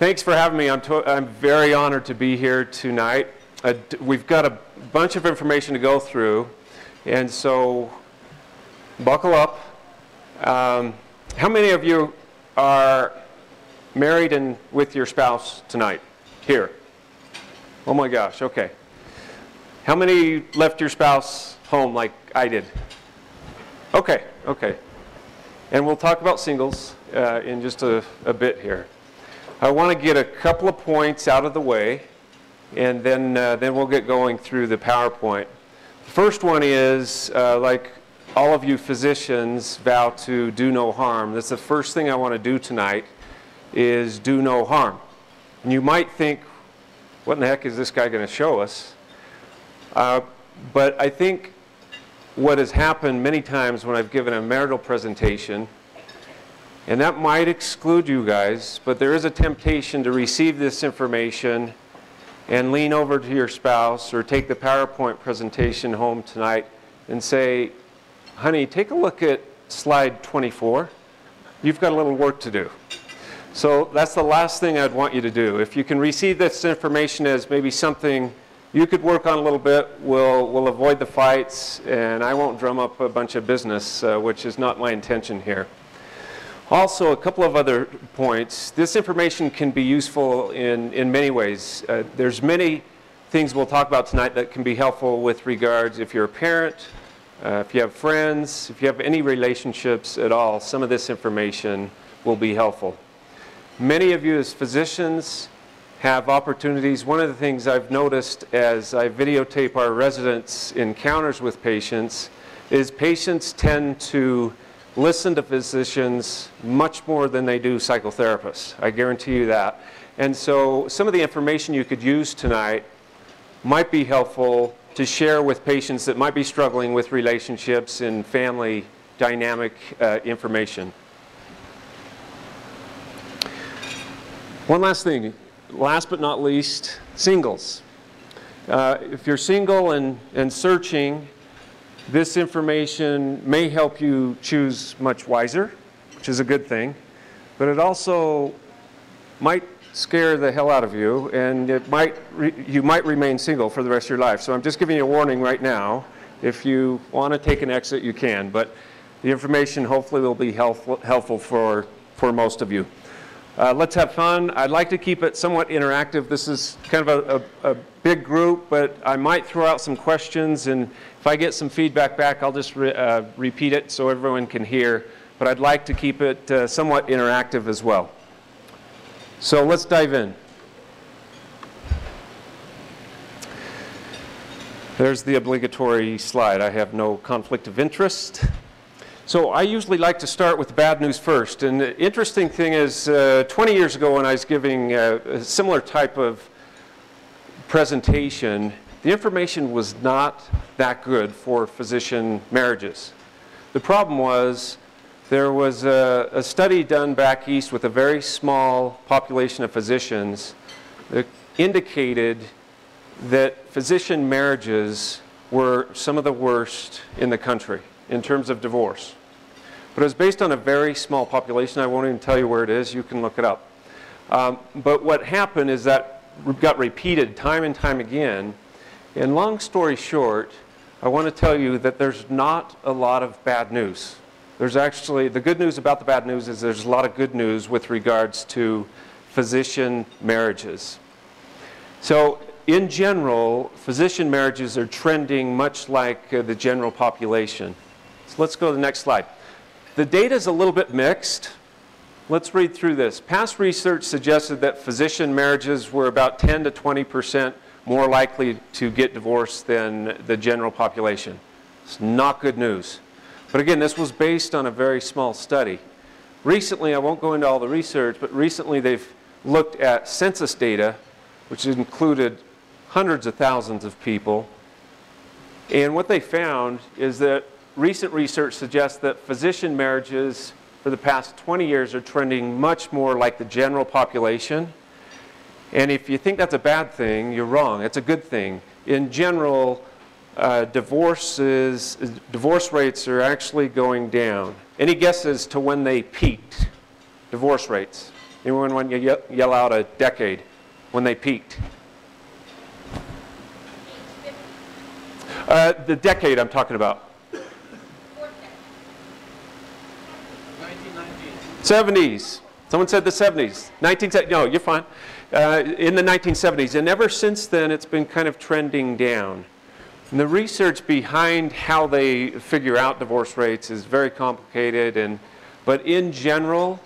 Thanks for having me. I'm, I'm very honored to be here tonight. We've got a bunch of information to go through, and so buckle up. Um, how many of you are married and with your spouse tonight? Here. Oh my gosh, okay. How many left your spouse home like I did? Okay, okay. And we'll talk about singles uh, in just a, a bit here. I want to get a couple of points out of the way, and then, uh, then we'll get going through the PowerPoint. The first one is, uh, like all of you physicians vow to do no harm. That's the first thing I want to do tonight is do no harm. And you might think, what in the heck is this guy going to show us? Uh, but I think what has happened many times when I've given a marital presentation, and that might exclude you guys, but there is a temptation to receive this information and lean over to your spouse or take the PowerPoint presentation home tonight and say, honey, take a look at slide 24. You've got a little work to do. So that's the last thing I'd want you to do. If you can receive this information as maybe something you could work on a little bit, we'll, we'll avoid the fights, and I won't drum up a bunch of business, uh, which is not my intention here. Also, a couple of other points. This information can be useful in, in many ways. Uh, there's many things we'll talk about tonight that can be helpful with regards if you're a parent, uh, if you have friends, if you have any relationships at all, some of this information will be helpful. Many of you as physicians have opportunities. One of the things I've noticed as I videotape our residents' encounters with patients is patients tend to listen to physicians much more than they do psychotherapists. I guarantee you that. And so some of the information you could use tonight might be helpful to share with patients that might be struggling with relationships and family dynamic uh, information. One last thing, last but not least, singles. Uh, if you're single and, and searching, this information may help you choose much wiser, which is a good thing, but it also might scare the hell out of you, and it might you might remain single for the rest of your life. So I'm just giving you a warning right now. If you want to take an exit, you can, but the information hopefully will be helpful, helpful for, for most of you. Uh, let's have fun. I'd like to keep it somewhat interactive. This is kind of a, a, a, big group, but I might throw out some questions, and if I get some feedback back, I'll just re, uh, repeat it so everyone can hear. But I'd like to keep it uh, somewhat interactive as well. So let's dive in. There's the obligatory slide. I have no conflict of interest. So I usually like to start with bad news first. And the interesting thing is, uh, 20 years ago when I was giving uh, a similar type of presentation, the information was not that good for physician marriages. The problem was there was a, a study done back east with a very small population of physicians that indicated that physician marriages were some of the worst in the country in terms of divorce. But it was based on a very small population. I won't even tell you where it is. You can look it up. Um, but what happened is that got repeated time and time again. And long story short, I want to tell you that there's not a lot of bad news. There's actually, the good news about the bad news is there's a lot of good news with regards to physician marriages. So, in general, physician marriages are trending much like uh, the general population. So, let's go to the next slide. The data is a little bit mixed. Let's read through this. Past research suggested that physician marriages were about 10 to 20 percent more likely to get divorced than the general population. It's not good news. But again, this was based on a very small study. Recently, I won't go into all the research, but recently they've looked at census data, which included hundreds of thousands of people. And what they found is that recent research suggests that physician marriages for the past 20 years are trending much more like the general population. And if you think that's a bad thing, you're wrong. It's a good thing. In general, uh, divorces, divorce rates are actually going down. Any guesses to when they peaked? Divorce rates. Anyone want to ye- yell out a decade when they peaked? Uh, the decade I'm talking about. 70s. Someone said the 70s. 19, no, you're fine. Uh, in the 1970s. And ever since then, it's been kind of trending down. And the research behind how they figure out divorce rates is very complicated. And, but in general,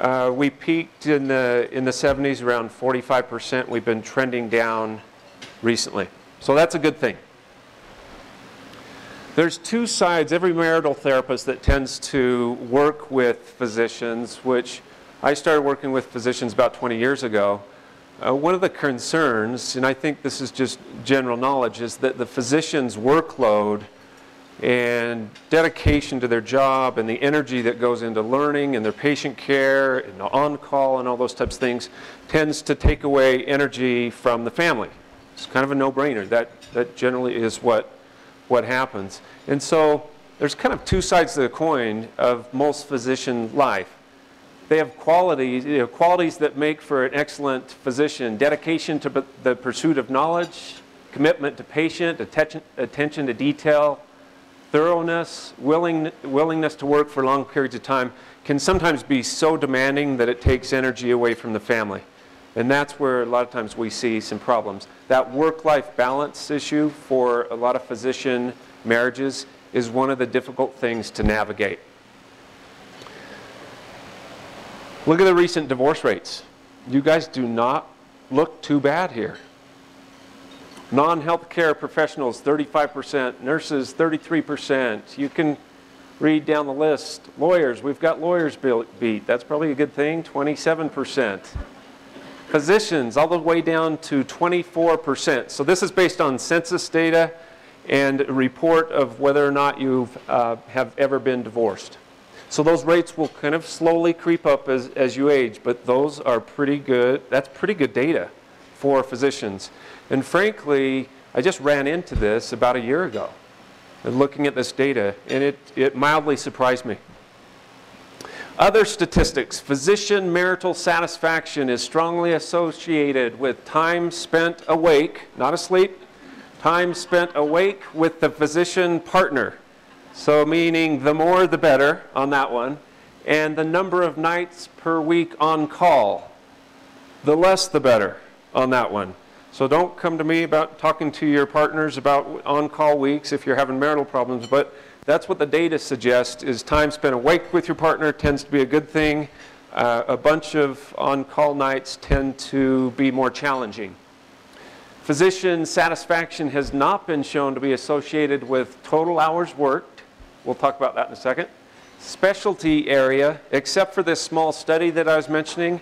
uh, we peaked in the, in the 70s around 45%. We've been trending down recently. So that's a good thing. There's two sides. Every marital therapist that tends to work with physicians, which I started working with physicians about 20 years ago. Uh, one of the concerns, and I think this is just general knowledge, is that the physician's workload and dedication to their job and the energy that goes into learning and their patient care and on call and all those types of things tends to take away energy from the family. It's kind of a no brainer. That, that generally is what what happens. And so there's kind of two sides to the coin of most physician life. They have qualities, you know, qualities that make for an excellent physician dedication to the pursuit of knowledge, commitment to patient, attention, attention to detail, thoroughness, willing, willingness to work for long periods of time can sometimes be so demanding that it takes energy away from the family. And that's where a lot of times we see some problems. That work life balance issue for a lot of physician marriages is one of the difficult things to navigate. Look at the recent divorce rates. You guys do not look too bad here. Non healthcare professionals, 35%, nurses, 33%. You can read down the list. Lawyers, we've got lawyers beat. That's probably a good thing, 27%. Physicians, all the way down to 24%. So this is based on census data and a report of whether or not you uh, have ever been divorced. So those rates will kind of slowly creep up as, as you age, but those are pretty good. That's pretty good data for physicians. And frankly, I just ran into this about a year ago, looking at this data, and it, it mildly surprised me. Other statistics physician marital satisfaction is strongly associated with time spent awake, not asleep, time spent awake with the physician partner. So, meaning the more the better on that one, and the number of nights per week on call. The less the better on that one. So, don't come to me about talking to your partners about on call weeks if you're having marital problems, but that's what the data suggests is time spent awake with your partner tends to be a good thing. Uh, a bunch of on-call nights tend to be more challenging. Physician satisfaction has not been shown to be associated with total hours worked. We'll talk about that in a second. Specialty area, except for this small study that I was mentioning,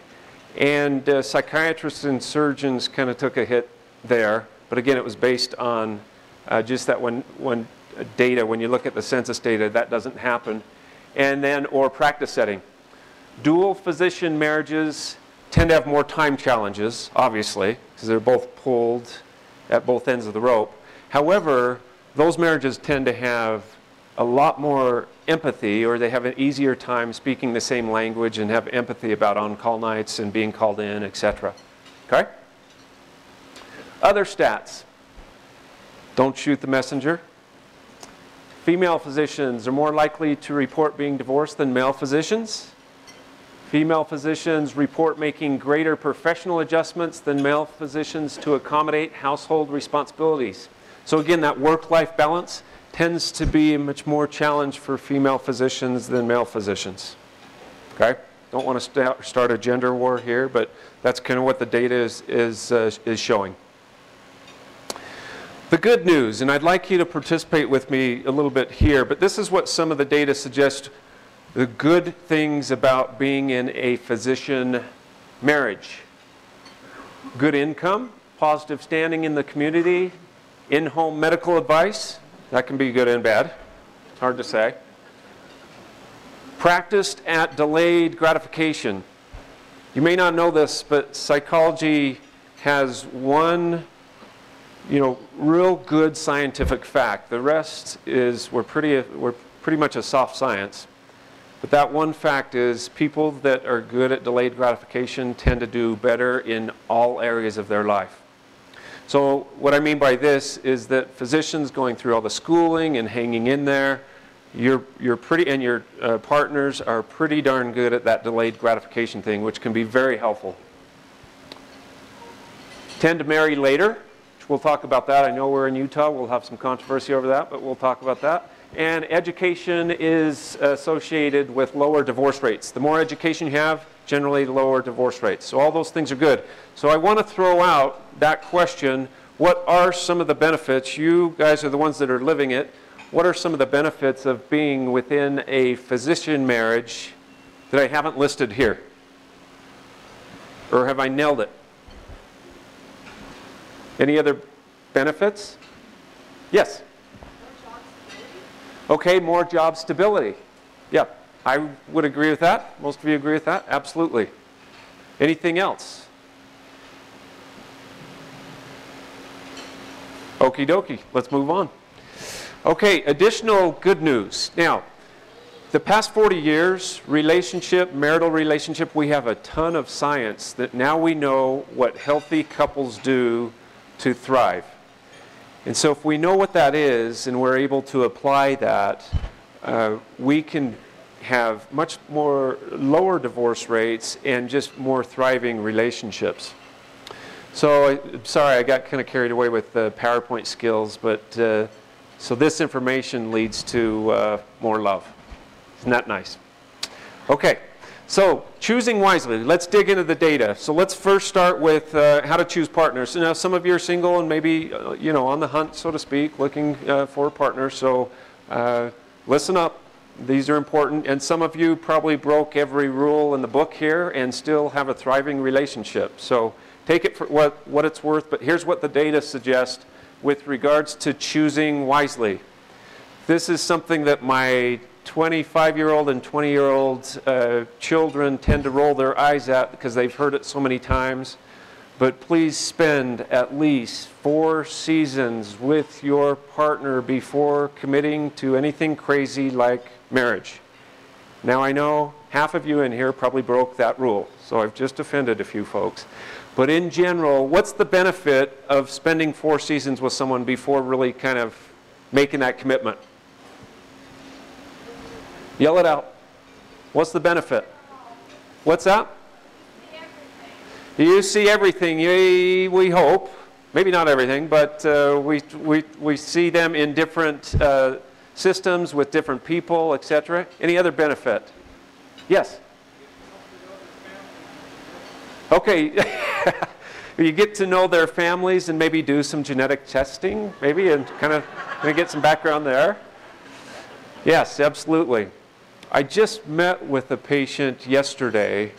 and uh, psychiatrists and surgeons kind of took a hit there. But again, it was based on uh, just that one, one data, when you look at the census data, that doesn't happen. And then, or practice setting. Dual physician marriages tend to have more time challenges, obviously, because they're both pulled at both ends of the rope. However, those marriages tend to have a lot more empathy, or they have an easier time speaking the same language and have empathy about on call nights and being called in, etc. Okay? Other stats don't shoot the messenger. Female physicians are more likely to report being divorced than male physicians. Female physicians report making greater professional adjustments than male physicians to accommodate household responsibilities. So, again, that work life balance tends to be a much more challenge for female physicians than male physicians. Okay? Don't want to start a gender war here, but that's kind of what the data is, is, uh, is showing. The good news, and I'd like you to participate with me a little bit here, but this is what some of the data suggests the good things about being in a physician marriage good income, positive standing in the community, in home medical advice. That can be good and bad. Hard to say. Practiced at delayed gratification. You may not know this, but psychology has one you know, real good scientific fact. The rest is we're pretty we're pretty much a soft science. But that one fact is people that are good at delayed gratification tend to do better in all areas of their life. So what I mean by this is that physicians going through all the schooling and hanging in there, you're, you're pretty, and your uh, partners are pretty darn good at that delayed gratification thing, which can be very helpful. Tend to marry later. Which we'll talk about that. I know we're in Utah. We'll have some controversy over that, but we'll talk about that. And education is associated with lower divorce rates. The more education you have, generally lower divorce rates. So all those things are good. So I want to throw out that question, what are some of the benefits? You guys are the ones that are living it. What are some of the benefits of being within a physician marriage that I haven't listed here? Or have I nailed it? Any other benefits? Yes? Okay, more job stability. Yeah, I would agree with that. Most of you agree with that? Absolutely. Anything else? Okie dokie, let's move on. Okay, additional good news. Now, the past 40 years, relationship, marital relationship, we have a ton of science that now we know what healthy couples do to thrive. And so, if we know what that is and we're able to apply that, uh, we can have much more lower divorce rates and just more thriving relationships. So, sorry, I got kind of carried away with the PowerPoint skills, but uh, so this information leads to uh, more love. Isn't that nice? Okay. So, choosing wisely. Let's dig into the data. So, let's first start with uh, how to choose partners. Now, some of you are single and maybe, uh, you know, on the hunt, so to speak, looking uh, for a partner. So, uh, listen up. These are important. And some of you probably broke every rule in the book here and still have a thriving relationship. So, take it for what, what it's worth. But here's what the data suggests with regards to choosing wisely. This is something that my 25 year old and 20 year old uh, children tend to roll their eyes at because they've heard it so many times. But please spend at least four seasons with your partner before committing to anything crazy like marriage. Now, I know half of you in here probably broke that rule, so I've just offended a few folks. But in general, what's the benefit of spending four seasons with someone before really kind of making that commitment? Yell it out. What's the benefit? What's that? You see everything, we hope. Maybe not everything, but uh, we, we, we see them in different uh, systems with different people, etc. Any other benefit? Yes? Okay. you get to know their families and maybe do some genetic testing, maybe, and kind of get some background there. Yes, absolutely. I just met with a patient yesterday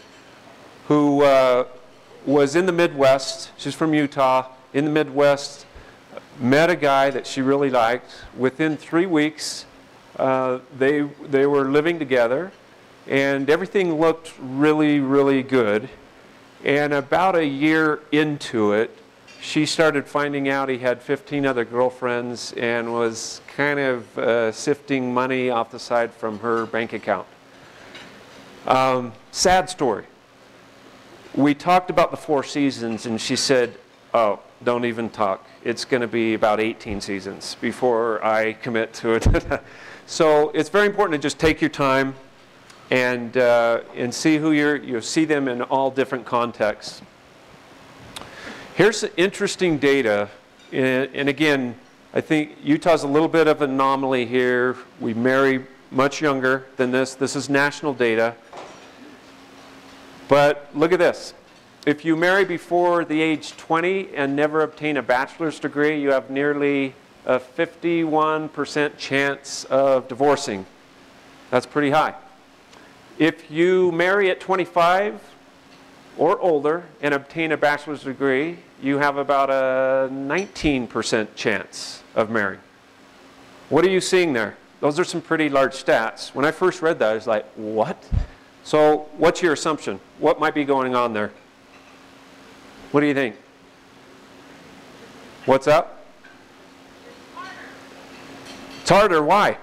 who uh, was in the Midwest. She's from Utah, in the Midwest, met a guy that she really liked. Within three weeks, uh, they, they were living together, and everything looked really, really good. And about a year into it, she started finding out he had 15 other girlfriends and was kind of uh, sifting money off the side from her bank account. Um, sad story. We talked about the four seasons, and she said, Oh, don't even talk. It's going to be about 18 seasons before I commit to it. so it's very important to just take your time and, uh, and see who you're, you see them in all different contexts. Here's interesting data, and again, I think Utah's a little bit of an anomaly here. We marry much younger than this. This is national data. But look at this. If you marry before the age 20 and never obtain a bachelor's degree, you have nearly a 51% chance of divorcing. That's pretty high. If you marry at 25 or older and obtain a bachelor's degree, you have about a 19% chance of marrying. What are you seeing there? Those are some pretty large stats. When I first read that, I was like, what? So, what's your assumption? What might be going on there? What do you think? What's up? It's harder. Why?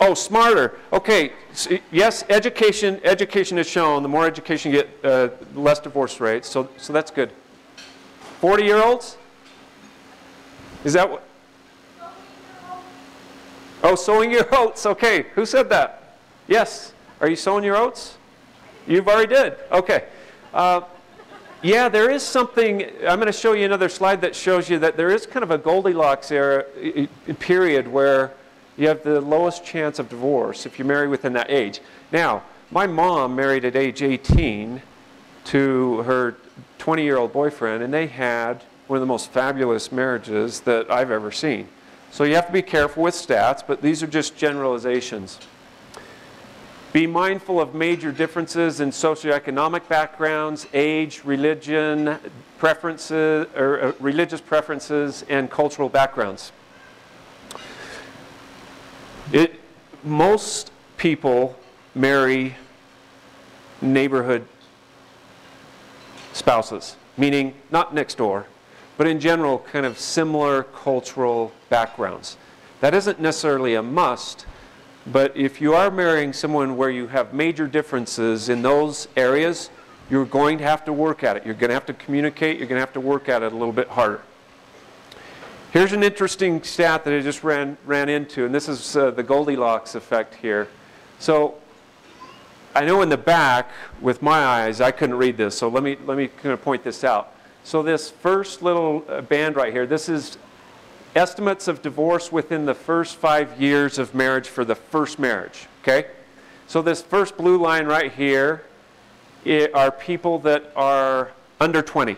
Oh, smarter. Okay. S- yes, education. Education has shown the more education you get, uh, less divorce rates. So, so that's good. Forty-year-olds. Is that what? Oh, sowing your oats. Okay. Who said that? Yes. Are you sowing your oats? You've already did. Okay. Uh, yeah, there is something. I'm going to show you another slide that shows you that there is kind of a Goldilocks era period where you have the lowest chance of divorce if you marry within that age. Now, my mom married at age 18 to her 20 year old boyfriend, and they had one of the most fabulous marriages that I've ever seen. So you have to be careful with stats, but these are just generalizations. Be mindful of major differences in socioeconomic backgrounds, age, religion, preferences, or uh, religious preferences, and cultural backgrounds. It, most people marry neighborhood spouses, meaning not next door, but in general, kind of similar cultural backgrounds. That isn't necessarily a must, but if you are marrying someone where you have major differences in those areas, you're going to have to work at it. You're going to have to communicate, you're going to have to work at it a little bit harder. Here's an interesting stat that I just ran, ran into, and this is uh, the Goldilocks effect here. So I know in the back, with my eyes, I couldn't read this, so let me, let me kind of point this out. So this first little uh, band right here, this is estimates of divorce within the first five years of marriage for the first marriage, okay? So this first blue line right here i- are people that are under 20.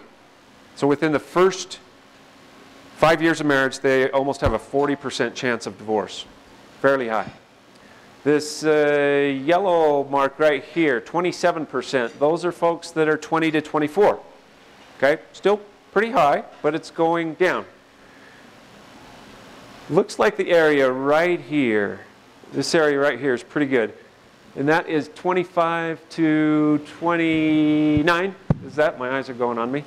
So within the first five years of marriage, they almost have a 40% chance of divorce. Fairly high. This uh, yellow mark right here, 27%, those are folks that are 20 to 24. Okay, still pretty high, but it's going down. Looks like the area right here, this area right here is pretty good. And that is 25 to 29. Is that? My eyes are going on me.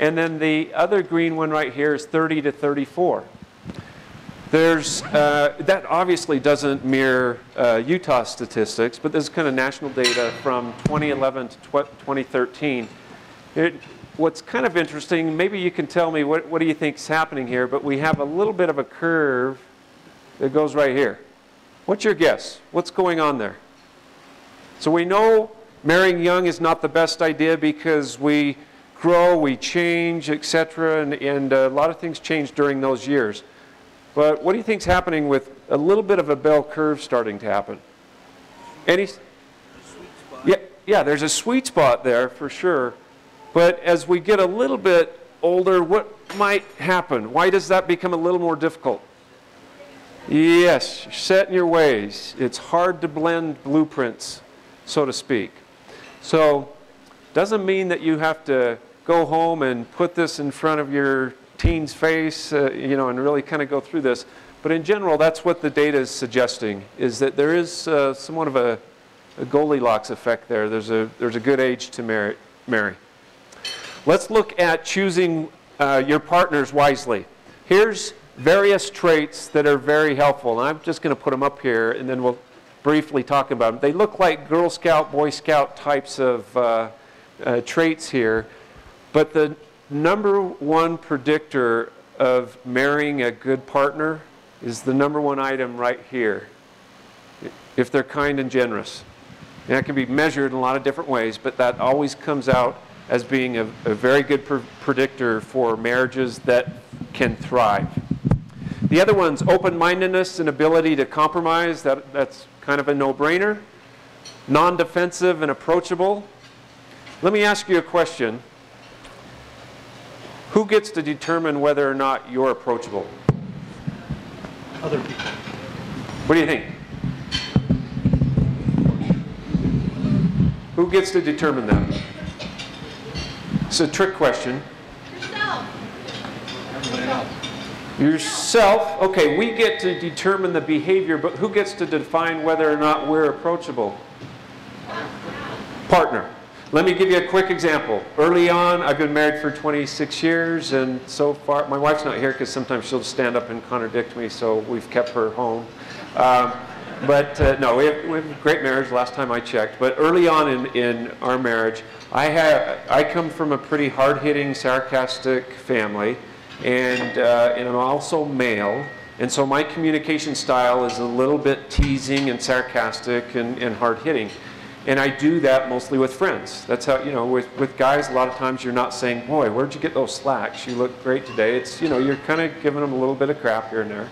And then the other green one right here is 30 to 34. There's, uh, that obviously doesn't mirror uh, Utah statistics, but this is kind of national data from 2011 to tw- 2013. It, what's kind of interesting, maybe you can tell me what, what do you think is happening here, but we have a little bit of a curve that goes right here. What's your guess? What's going on there? So we know marrying young is not the best idea because we grow, we change, etc., and, and a lot of things change during those years. But what do you think is happening with a little bit of a bell curve starting to happen? Any? Yeah, yeah, there's a sweet spot there for sure. But as we get a little bit older, what might happen? Why does that become a little more difficult? Yes, set in your ways. It's hard to blend blueprints, so to speak. So, doesn't mean that you have to go home and put this in front of your teen's face, uh, you know, and really kind of go through this. But in general, that's what the data is suggesting: is that there is uh, somewhat of a, a Goldilocks effect there. There's a there's a good age to marry. marry. Let's look at choosing uh, your partners wisely. Here's various traits that are very helpful. And I'm just going to put them up here and then we'll briefly talk about them. They look like Girl Scout, Boy Scout types of uh, uh, traits here. But the number one predictor of marrying a good partner is the number one item right here if they're kind and generous. And that can be measured in a lot of different ways, but that always comes out as being a, a very good pr- predictor for marriages that can thrive. The other one's open mindedness and ability to compromise. That, that's kind of a no brainer. Non defensive and approachable. Let me ask you a question. Who gets to determine whether or not you're approachable? Other people. What do you think? Who gets to determine that? It's a trick question. Else. Yourself, okay, we get to determine the behavior, but who gets to define whether or not we're approachable? Partner. Let me give you a quick example. Early on, I've been married for 26 years, and so far, my wife's not here because sometimes she'll stand up and contradict me, so we've kept her home. Um, but uh, no, we have, we have a great marriage. Last time I checked, but early on in, in our marriage, I have I come from a pretty hard-hitting, sarcastic family, and uh, and I'm also male, and so my communication style is a little bit teasing and sarcastic and, and hard-hitting. And I do that mostly with friends. That's how, you know, with, with guys, a lot of times you're not saying, boy, where'd you get those slacks? You look great today. It's, you know, you're kind of giving them a little bit of crap here and there.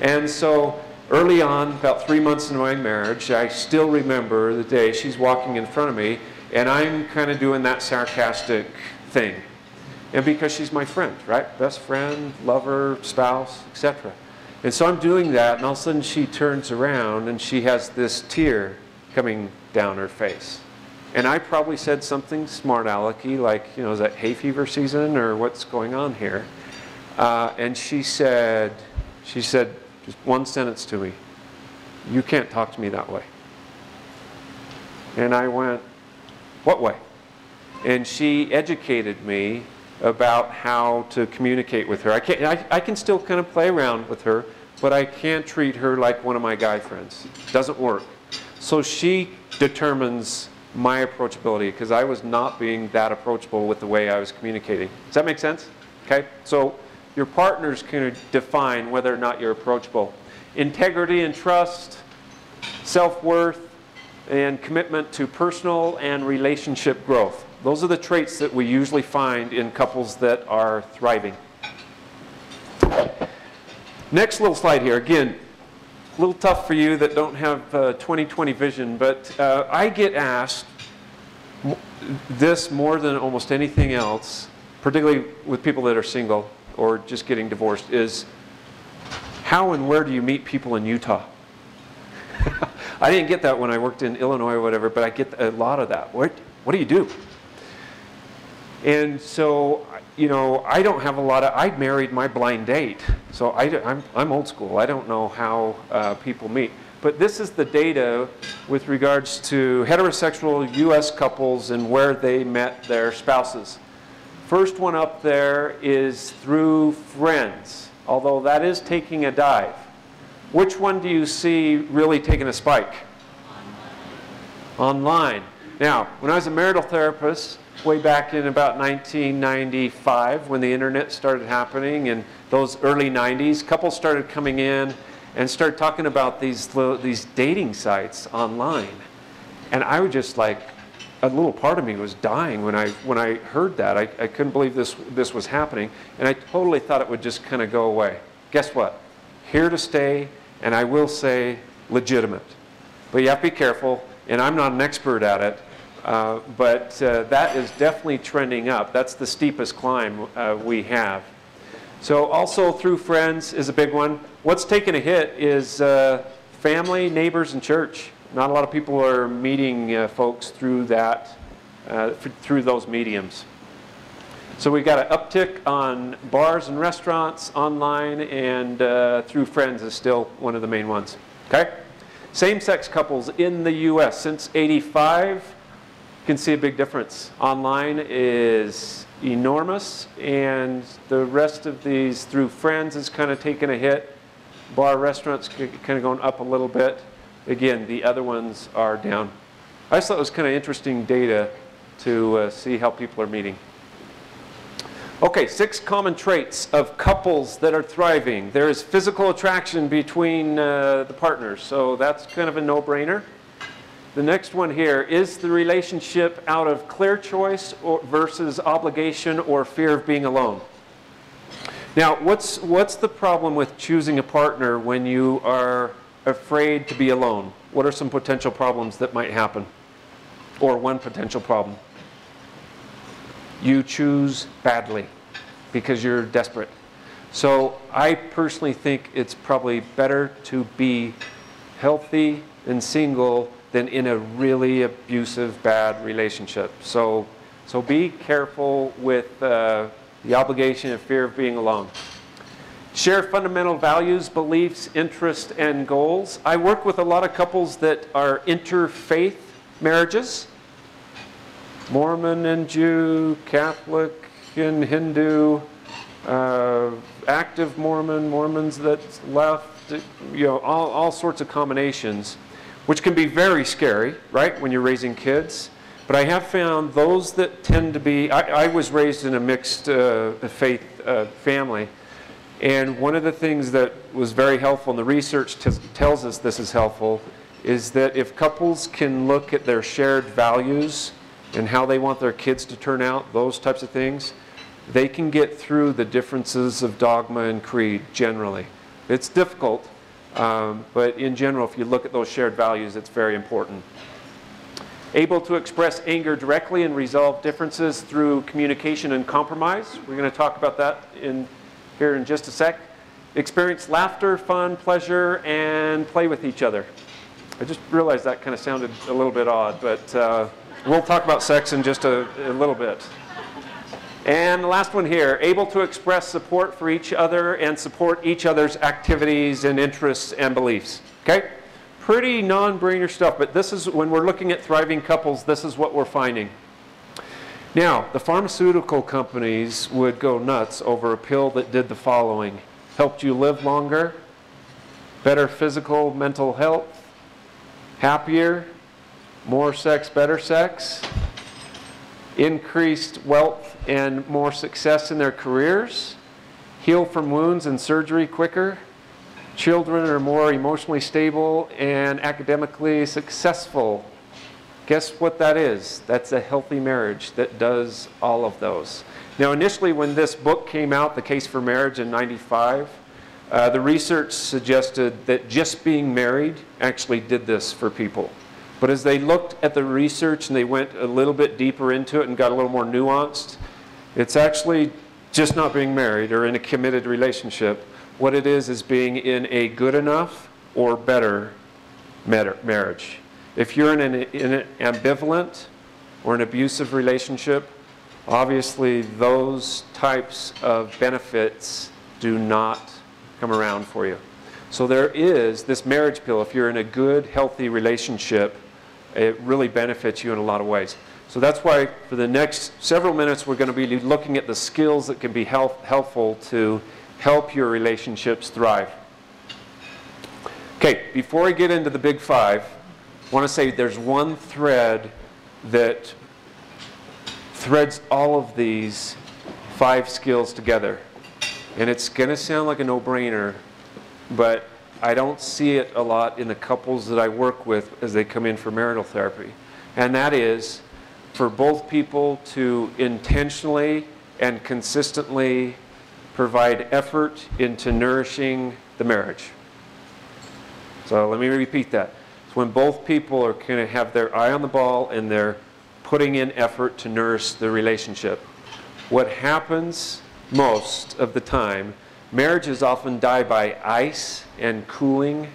And so early on, about three months into my marriage, I still remember the day she's walking in front of me, and I'm kind of doing that sarcastic thing. And because she's my friend, right? Best friend, lover, spouse, etc. And so I'm doing that, and all of a sudden she turns around and she has this tear coming down her face. And I probably said something smart alecky, like, you know, is that hay fever season or what's going on here? Uh, and she said, she said, just one sentence to me. You can't talk to me that way. And I went, What way? And she educated me about how to communicate with her. I, can't, I, I can still kind of play around with her, but I can't treat her like one of my guy friends. Doesn't work. So she determines my approachability because I was not being that approachable with the way I was communicating. Does that make sense? Okay? So your partners can define whether or not you're approachable. Integrity and trust, self worth, and commitment to personal and relationship growth. Those are the traits that we usually find in couples that are thriving. Next little slide here. Again, a little tough for you that don't have 2020 uh, vision, but uh, I get asked this more than almost anything else, particularly with people that are single or just getting divorced, is how and where do you meet people in Utah? I didn't get that when I worked in Illinois or whatever, but I get a lot of that. What, what do you do? And so, you know, I don't have a lot of, I married my blind date. So I, am I'm, I'm old school. I don't know how uh, people meet. But this is the data with regards to heterosexual U.S. couples and where they met their spouses. First one up there is through friends, although that is taking a dive. Which one do you see really taking a spike? Online. Now, when I was a marital therapist, way back in about 1995, when the internet started happening, and those early 90s, couples started coming in and started talking about these, these dating sites online. And I was just like, a little part of me was dying when I when I heard that. I, I couldn't believe this this was happening, and I totally thought it would just kind of go away. Guess what? Here to stay, and I will say legitimate. But you have to be careful, and I'm not an expert at it. Uh, but uh, that is definitely trending up. That's the steepest climb uh, we have. So also through friends is a big one. What's taken a hit is uh, family, neighbors, and church not a lot of people are meeting uh, folks through that, uh, through those mediums. So we've got an uptick on bars and restaurants, online, and uh, through friends is still one of the main ones. Okay? Same-sex couples in the U.S. since 85, you can see a big difference. Online is enormous, and the rest of these through friends is kind of taking a hit. Bar restaurants kind of going up a little bit. Again, the other ones are down. I just thought it was kind of interesting data to uh, see how people are meeting. Okay, six common traits of couples that are thriving. There is physical attraction between uh, the partners, so that's kind of a no-brainer. The next one here is the relationship out of clear choice or versus obligation or fear of being alone. Now, what's what's the problem with choosing a partner when you are afraid to be alone? What are some potential problems that might happen? Or one potential problem? You choose badly because you're desperate. So I personally think it's probably better to be healthy and single than in a really abusive, bad relationship. So, so be careful with uh, the obligation and fear of being alone share fundamental values, beliefs, interests, and goals. I work with a lot of couples that are interfaith marriages Mormon and Jew, Catholic and Hindu, uh, active Mormon, Mormons that left, you know, all, all sorts of combinations, which can be very scary, right, when you're raising kids. But I have found those that tend to be, I, I was raised in a mixed uh, faith uh, family. And one of the things that was very helpful, and the research tells us this is helpful, is that if couples can look at their shared values and how they want their kids to turn out, those types of things, they can get through the differences of dogma and creed generally. It's difficult, um, but in general, if you look at those shared values, it's very important. Able to express anger directly and resolve differences through communication and compromise. We're going to talk about that in, here in just a sec. Experience laughter, fun, pleasure, and play with each other. I just realized that kind of sounded a little bit odd, but uh, we'll talk about sex in just a, a little bit. And the last one here able to express support for each other and support each other's activities and interests and beliefs. Okay? Pretty non brainer stuff, but this is when we're looking at thriving couples, this is what we're finding. Now, the pharmaceutical companies would go nuts over a pill that did the following helped you live longer, better physical, mental health, happier, more sex, better sex, increased wealth and more success in their careers, heal from wounds and surgery quicker, children are more emotionally stable and academically successful. Guess what that is? That's a healthy marriage that does all of those. Now, initially, when this book came out, The Case for Marriage in 95, uh, the research suggested that just being married actually did this for people. But as they looked at the research and they went a little bit deeper into it and got a little more nuanced, it's actually just not being married or in a committed relationship. What it is is being in a good enough or better marriage. If you're in an, in an ambivalent or an abusive relationship, obviously those types of benefits do not come around for you. So there is this marriage pill. If you're in a good, healthy relationship, it really benefits you in a lot of ways. So that's why for the next several minutes, we're going to be looking at the skills that can be help, helpful to help your relationships thrive. Okay, before I get into the big five, want to say there's one thread that threads all of these five skills together. And it's going to sound like a no brainer, but I don't see it a lot in the couples that I work with as they come in for marital therapy. And that is for both people to intentionally and consistently provide effort into nourishing the marriage. So let me repeat that. When both people are going to have their eye on the ball and they're putting in effort to nourish the relationship. What happens most of the time Marriages often die by ice and cooling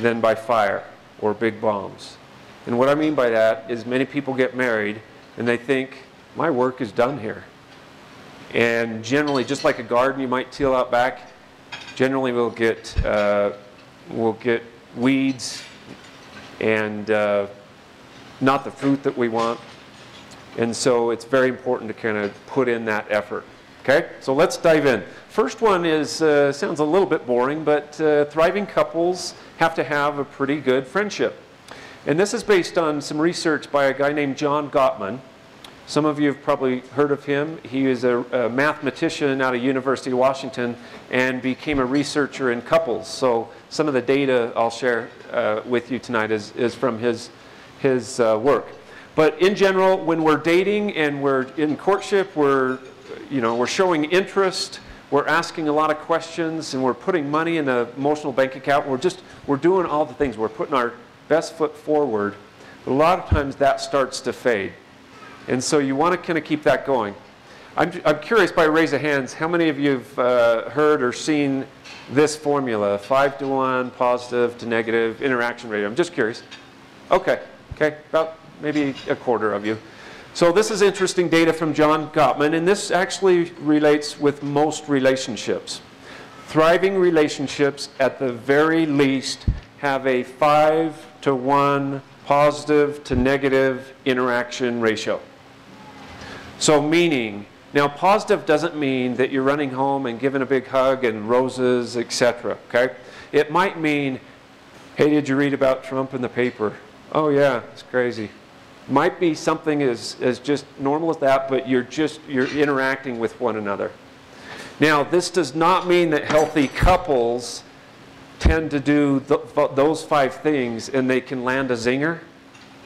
than by fire or big bombs. And what I mean by that is many people get married and they think, my work is done here. And generally, just like a garden you might till out back, generally we'll get, uh, we'll get weeds and uh, not the fruit that we want. And so it's very important to kind of put in that effort. Okay, so let's dive in. First one is uh, sounds a little bit boring, but uh, thriving couples have to have a pretty good friendship. And this is based on some research by a guy named John Gottman. Some of you have probably heard of him. He is a, a mathematician out of University of Washington and became a researcher in couples. So some of the data I'll share uh, with you tonight is, is from his, his uh, work. But in general, when we're dating and we're in courtship, we're you know, we're showing interest, we're asking a lot of questions, and we're putting money in the emotional bank account. We're just, we're doing all the things. We're putting our best foot forward. But a lot of times that starts to fade. And so you want to kind of keep that going. I'm, I'm curious by raise of hands, how many of you have uh, heard or seen this formula, 5 to 1, positive to negative interaction rate? I'm just curious. Okay, okay, about maybe a quarter of you. So this is interesting data from John Gottman, and this actually relates with most relationships. Thriving relationships, at the very least, have a 5 to 1 positive to negative interaction ratio. So meaning, now positive doesn't mean that you're running home and giving a big hug and roses, etc. Okay? It might mean, hey, did you read about Trump in the paper? Oh, yeah, it's crazy. Might be something as, as just normal as that, but you're just you're interacting with one another. Now, this does not mean that healthy couples tend to do th- those five things and they can land a zinger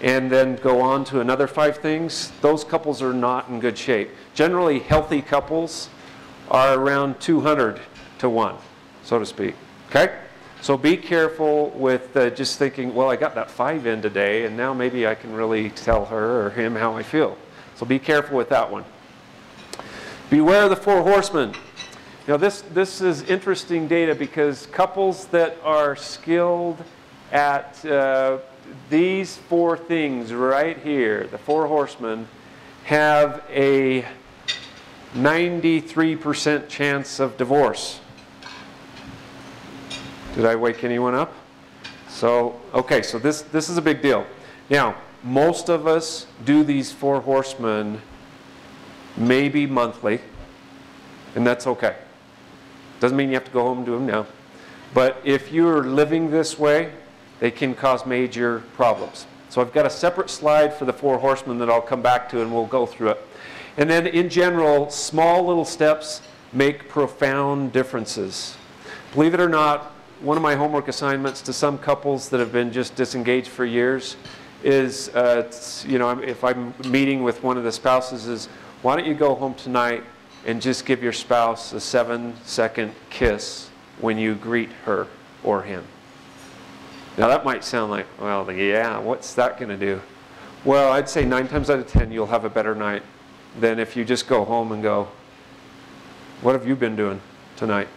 and then go on to another five things. Those couples are not in good shape. Generally, healthy couples are around 200 to 1, so to speak. Okay? So be careful with uh, just thinking, well, I got that five in today, and now maybe I can really tell her or him how I feel. So be careful with that one. Beware of the four horsemen. Know, this, this is interesting data because couples that are skilled at uh, these four things right here, the four horsemen, have a 93% chance of divorce. Did I wake anyone up? So, okay, so this, this is a big deal. Now, most of us do these four horsemen maybe monthly, and that's okay. Doesn't mean you have to go home and do them now. But if you're living this way, they can cause major problems. So I've got a separate slide for the four horsemen that I'll come back to and we'll go through it. And then in general, small little steps make profound differences. Believe it or not, one of my homework assignments to some couples that have been just disengaged for years is, uh, you know, if I'm meeting with one of the spouses, is why don't you go home tonight and just give your spouse a seven second kiss when you greet her or him? Now that might sound like, well, yeah, what's that going to do? Well, I'd say nine times out of ten you'll have a better night than if you just go home and go, what have you been doing tonight?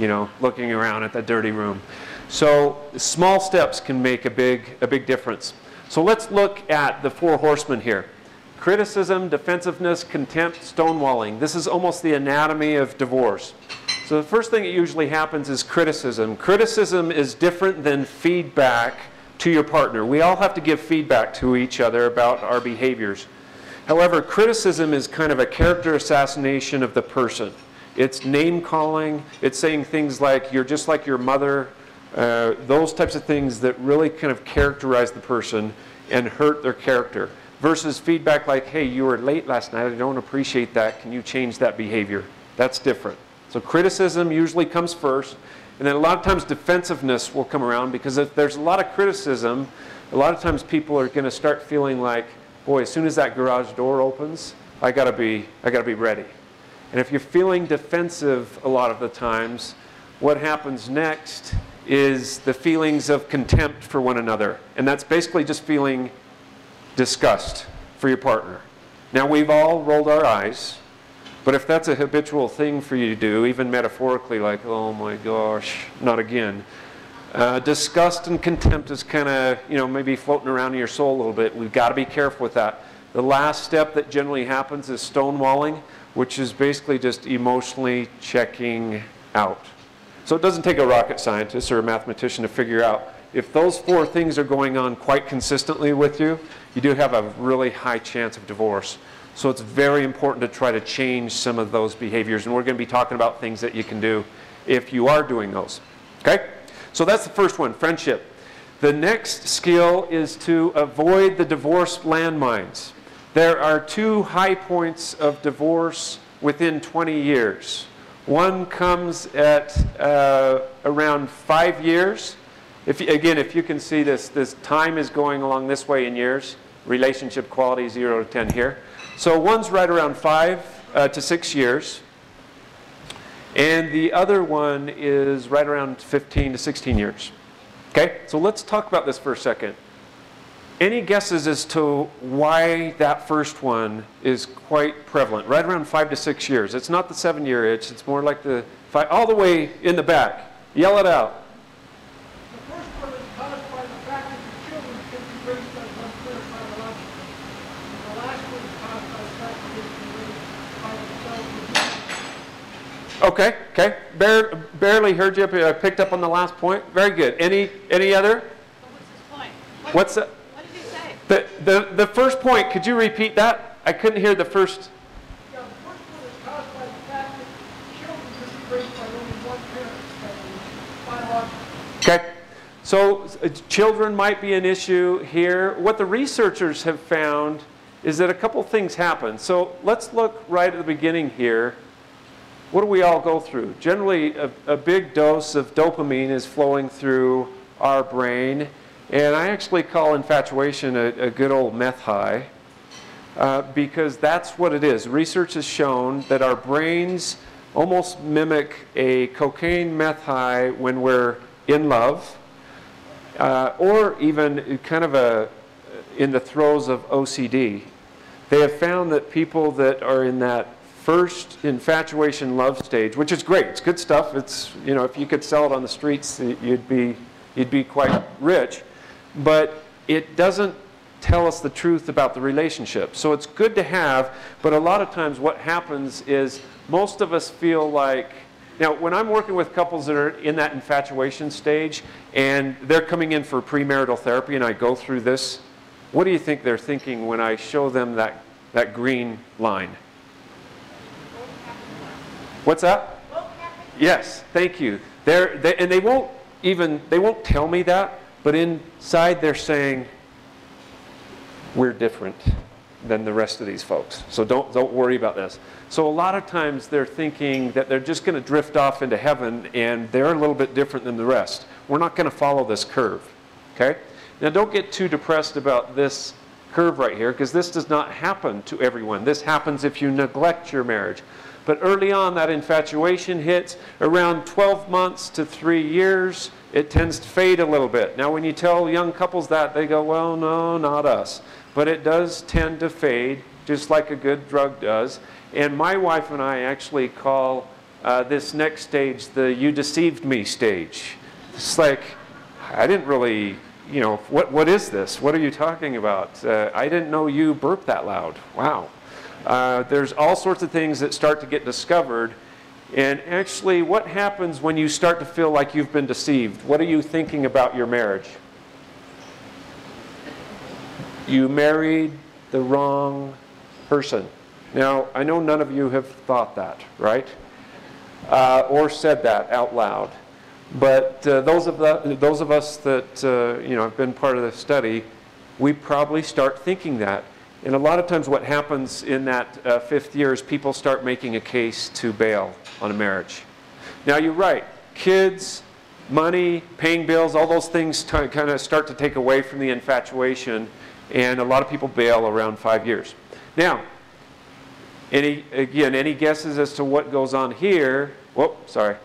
you know, looking around at that dirty room. So small steps can make a big, a big difference. So let's look at the four horsemen here. Criticism, defensiveness, contempt, stonewalling. This is almost the anatomy of divorce. So the first thing that usually happens is criticism. Criticism is different than feedback to your partner. We all have to give feedback to each other about our behaviors. However, criticism is kind of a character assassination of the person. It's name calling. It's saying things like, you're just like your mother. Uh, those types of things that really kind of characterize the person and hurt their character. Versus feedback like, hey, you were late last night. I don't appreciate that. Can you change that behavior? That's different. So criticism usually comes first. And then a lot of times defensiveness will come around because if there's a lot of criticism, a lot of times people are going to start feeling like, boy, as soon as that garage door opens, I gotta be, I gotta be ready. And if you're feeling defensive a lot of the times, what happens next is the feelings of contempt for one another. And that's basically just feeling disgust for your partner. Now, we've all rolled our eyes, but if that's a habitual thing for you to do, even metaphorically, like, oh my gosh, not again, uh, disgust and contempt is kind of, you know, maybe floating around in your soul a little bit. We've got to be careful with that. The last step that generally happens is stonewalling which is basically just emotionally checking out. So it doesn't take a rocket scientist or a mathematician to figure out if those four things are going on quite consistently with you, you do have a really high chance of divorce. So it's very important to try to change some of those behaviors. And we're going to be talking about things that you can do if you are doing those. Okay? So that's the first one friendship. The next skill is to avoid the divorce landmines. There are two high points of divorce within 20 years. One comes at uh, around five years. If, again, if you can see this, this time is going along this way in years. Relationship quality 0 to 10 here. So one's right around five uh, to six years. And the other one is right around 15 to 16 years. Okay, so let's talk about this for a second. Any guesses as to why that first one is quite prevalent? Right around five to six years. It's not the seven year itch, it's more like the five, all the way in the back. Yell it out. The first one is caused by the fact that the children can be raised by one third biological. And the last one is caused by the fact that they can be raised by themselves. Okay, okay. Bare, barely heard you. I picked up on the last point. Very good. Any any other? What's his point? What- What's the, What did he say? the, the, the first point? Could you repeat that? I couldn't hear the first. Yeah, the first one is caused by the fact that children can be raised by only one parent instead of. So uh, children might be an issue here. What the researchers have found is that a couple things happen. So let's look right at the beginning here. What do we all go through? Generally, a, a big dose of dopamine is flowing through our brain. And I actually call infatuation a, a good old meth high uh, because that's what it is. Research has shown that our brains almost mimic a cocaine meth high when we're in love uh, or even kind of a, in the throes of OCD. They have found that people that are in that first infatuation love stage, which is great, it's good stuff. It's, you know, if you could sell it on the streets, you'd be, you'd be quite rich. But it doesn't tell us the truth about the relationship. So it's good to have, but a lot of times what happens is most of us feel like, now when I'm working with couples that are in that infatuation stage and they're coming in for premarital therapy and I go through this, what do you think they're thinking when I show them that, that green line? What's that? Yes, thank you. They're, they, and they won't even, they won't tell me that, but inside they're saying, we're different than the rest of these folks. So don't, don't worry about this. So a lot of times they're thinking that they're just going to drift off into heaven and they're a little bit different than the rest. We're not going to follow this curve. Okay? Now don't get too depressed about this curve right here because this does not happen to everyone. This happens if you neglect your marriage. But early on, that infatuation hits around 12 months to three years. It tends to fade a little bit. Now, when you tell young couples that, they go, Well, no, not us but it does tend to fade, just like a good drug does. And my wife and I actually call uh, this next stage the you deceived me stage. It's like, I didn't really, you know, what, what is this? What are you talking about? Uh, I didn't know you burped that loud. Wow. Uh, there's all sorts of things that start to get discovered. And actually, what happens when you start to feel like you've been deceived? What are you thinking about your marriage? You married the wrong person. Now, I know none of you have thought that, right? Uh, or said that out loud. But uh, those, of the, those of us that uh, you know have been part of the study, we probably start thinking that. And a lot of times, what happens in that uh, fifth year is people start making a case to bail on a marriage. Now, you're right. Kids, money, paying bills, all those things kind of start to take away from the infatuation and a lot of people bail around five years. Now, any again, any guesses as to what goes on here? Whoop, sorry.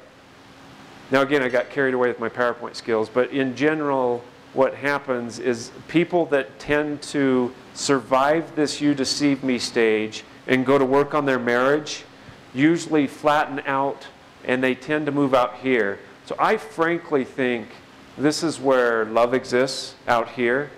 Now again, I got carried away with my PowerPoint skills, but in general, what happens is people that tend to survive this you deceive me stage and go to work on their marriage usually flatten out and they tend to move out here. So I frankly think this is where love exists out here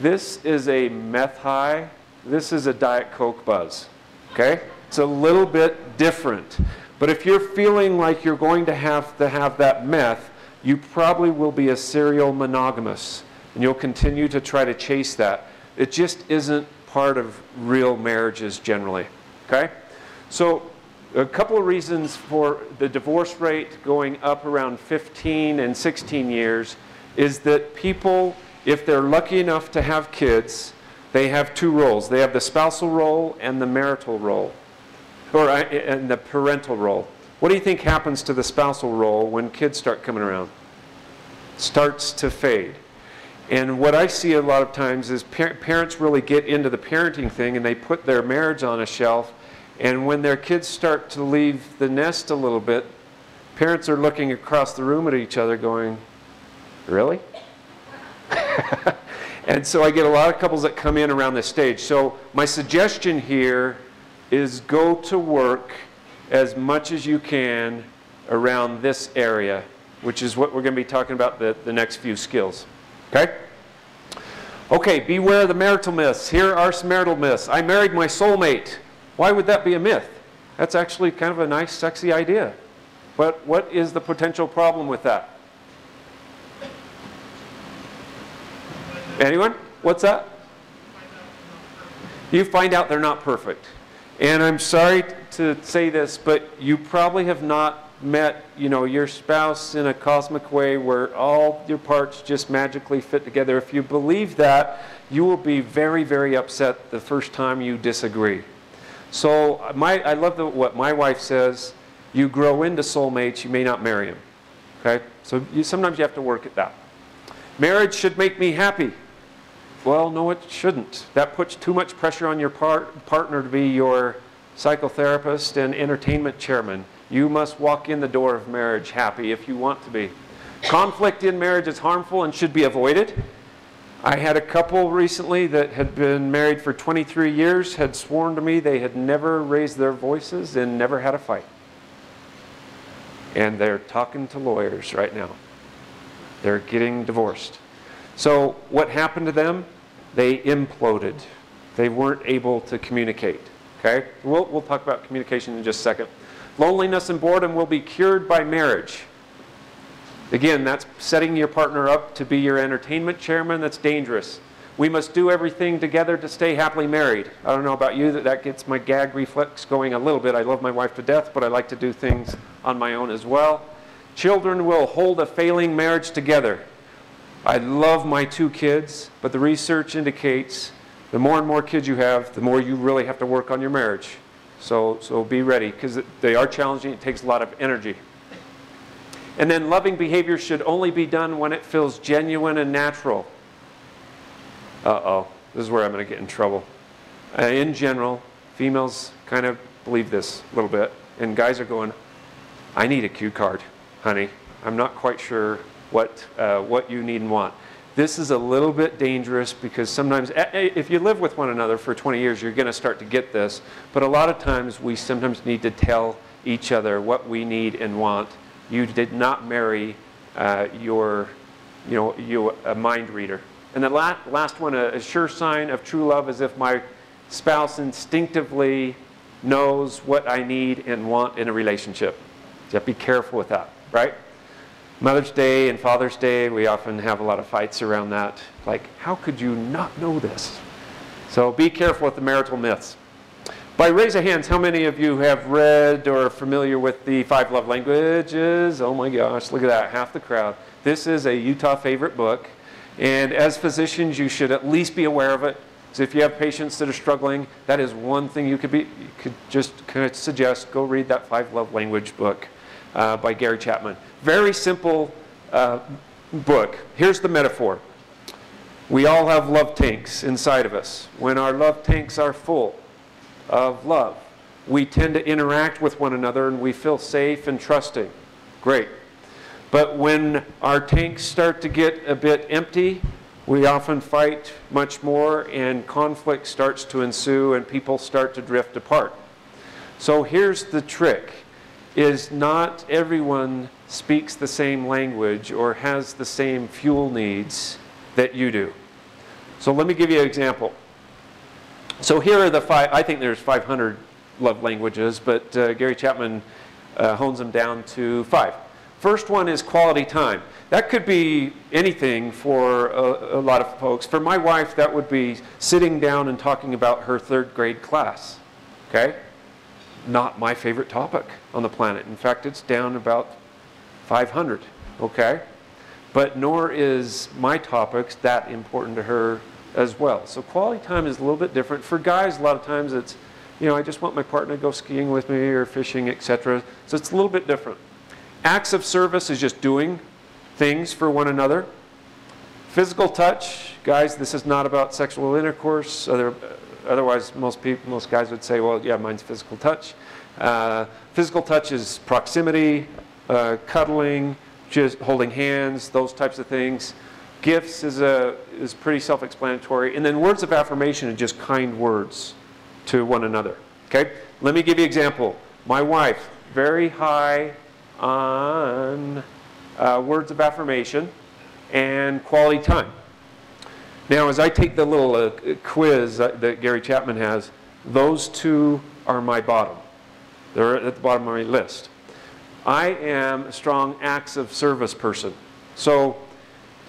this is a meth high. This is a Diet Coke buzz. Okay? It's a little bit different. But if you're feeling like you're going to have to have that meth, you probably will be a serial monogamous. And you'll continue to try to chase that. It just isn't part of real marriages generally. Okay? So, a couple of reasons for the divorce rate going up around 15 and 16 years is that people if they're lucky enough to have kids, they have two roles. They have the spousal role and the marital role, or uh, and the parental role. What do you think happens to the spousal role when kids start coming around? Starts to fade. And what I see a lot of times is par- parents really get into the parenting thing and they put their marriage on a shelf. And when their kids start to leave the nest a little bit, parents are looking across the room at each other going, Really? and so I get a lot of couples that come in around this stage. So my suggestion here is go to work as much as you can around this area, which is what we're going to be talking about the, the next few skills. Okay? Okay, beware the marital myths. Here are some marital myths. I married my soulmate. Why would that be a myth? That's actually kind of a nice, sexy idea. But what is the potential problem with that? Anyone? What's that? You find out they're not perfect. And I'm sorry to say this, but you probably have not met, you know, your spouse in a cosmic way where all your parts just magically fit together, if you believe that, you will be very, very upset the first time you disagree. So my, I love the, what my wife says, you grow into soulmates, you may not marry them. Okay? So you, sometimes you have to work at that. Marriage should make me happy. Well, no, it shouldn't. That puts too much pressure on your part, partner to be your psychotherapist and entertainment chairman. You must walk in the door of marriage happy if you want to be. Conflict in marriage is harmful and should be avoided. I had a couple recently that had been married for 23 years, had sworn to me they had never raised their voices and never had a fight. And they're talking to lawyers right now. They're getting divorced. So, what happened to them? They imploded. They weren't able to communicate. Okay? We'll, we'll talk about communication in just a second. Loneliness and boredom will be cured by marriage. Again, that's setting your partner up to be your entertainment chairman. That's dangerous. We must do everything together to stay happily married. I don't know about you, that that gets my gag reflex going a little bit. I love my wife to death, but I like to do things on my own as well. Children will hold a failing marriage together. I love my two kids, but the research indicates the more and more kids you have, the more you really have to work on your marriage. So, so be ready because they are challenging. It takes a lot of energy. And then loving behavior should only be done when it feels genuine and natural. Uh oh, this is where I'm going to get in trouble. Uh, in general, females kind of believe this a little bit, and guys are going, I need a cue card, honey. I'm not quite sure what, uh, what you need and want. This is a little bit dangerous because sometimes, if you live with one another for 20 years, you're going to start to get this. But a lot of times, we sometimes need to tell each other what we need and want. You did not marry uh, your, you know, you, a mind reader. And the la- last one, a, a sure sign of true love is if my spouse instinctively knows what I need and want in a relationship. So be careful with that, right? Mother's Day and Father's Day, we often have a lot of fights around that. Like, how could you not know this? So be careful with the marital myths. By raise of hands, how many of you have read or are familiar with the five love languages? Oh my gosh, look at that, half the crowd. This is a Utah favorite book. And as physicians, you should at least be aware of it. So if you have patients that are struggling, that is one thing you could be you could just kind of suggest go read that five love language book uh, by Gary Chapman. Very simple uh, book. Here's the metaphor. We all have love tanks inside of us. When our love tanks are full of love, we tend to interact with one another and we feel safe and trusting. Great. But when our tanks start to get a bit empty, we often fight much more and conflict starts to ensue and people start to drift apart. So here's the trick is not everyone speaks the same language or has the same fuel needs that you do. So let me give you an example. So here are the five, I think there's 500 love languages, but uh, Gary Chapman uh, hones them down to five. First one is quality time. That could be anything for a, a, lot of folks. For my wife, that would be sitting down and talking about her third grade class. Okay? Not my favorite topic on the planet. In fact, it's down about 500. Okay? But nor is my topics that important to her as well. So quality time is a little bit different. For guys, a lot of times it's, you know, I just want my partner to go skiing with me or fishing, etc. So it's a little bit different. Acts of service is just doing things for one another. Physical touch, guys, this is not about sexual intercourse. Other, otherwise, most people, most guys would say, well, yeah, mine's physical touch. Uh, physical touch is proximity, uh, cuddling, just holding hands, those types of things. Gifts is, a, is pretty self explanatory. And then words of affirmation are just kind words to one another. Okay? Let me give you an example. My wife, very high on uh, words of affirmation and quality time. Now, as I take the little uh, quiz that Gary Chapman has, those two are my bottom. They're at the bottom of my list. I am a strong acts of service person. So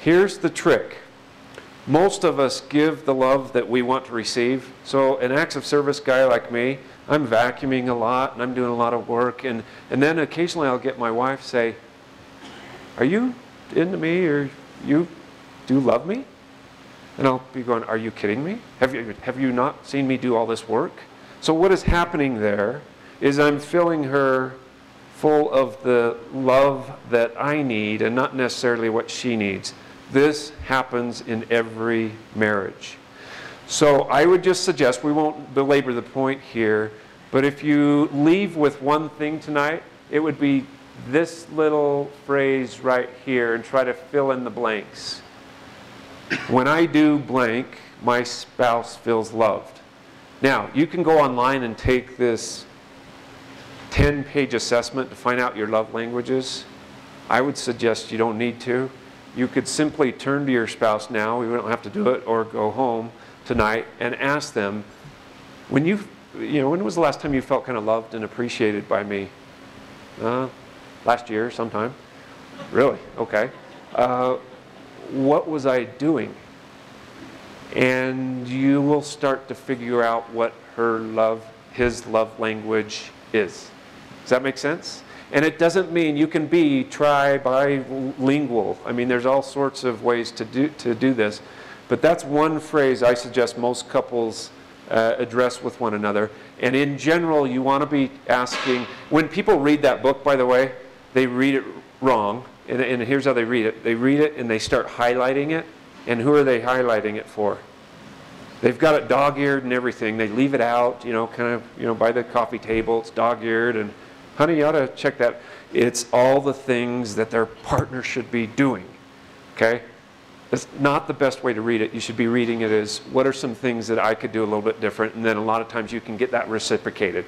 Here's the trick. Most of us give the love that we want to receive. So, an acts of service guy like me, I'm vacuuming a lot and I'm doing a lot of work. And, and then occasionally I'll get my wife say, Are you into me or you do love me? And I'll be going, Are you kidding me? Have you, have you not seen me do all this work? So, what is happening there is I'm filling her full of the love that I need and not necessarily what she needs. This happens in every marriage. So I would just suggest, we won't belabor the point here, but if you leave with one thing tonight, it would be this little phrase right here and try to fill in the blanks. When I do blank, my spouse feels loved. Now, you can go online and take this 10 page assessment to find out your love languages. I would suggest you don't need to. You could simply turn to your spouse now, we don't have to do it, or go home tonight and ask them, when you, you know, when was the last time you felt kind of loved and appreciated by me? Uh, last year, sometime. Really? Okay. Uh, what was I doing? And you will start to figure out what her love, his love language is. Does that make sense? And it doesn't mean you can be tri bilingual. I mean, there's all sorts of ways to do, to do this. But that's one phrase I suggest most couples uh, address with one another. And in general, you want to be asking, when people read that book, by the way, they read it wrong. And, and here's how they read it they read it and they start highlighting it. And who are they highlighting it for? They've got it dog-eared and everything. They leave it out, you know, kind of, you know, by the coffee table. It's dog-eared, and honey, you ought to check that. It's all the things that their partner should be doing. Okay, that's not the best way to read it. You should be reading it as what are some things that I could do a little bit different, and then a lot of times you can get that reciprocated.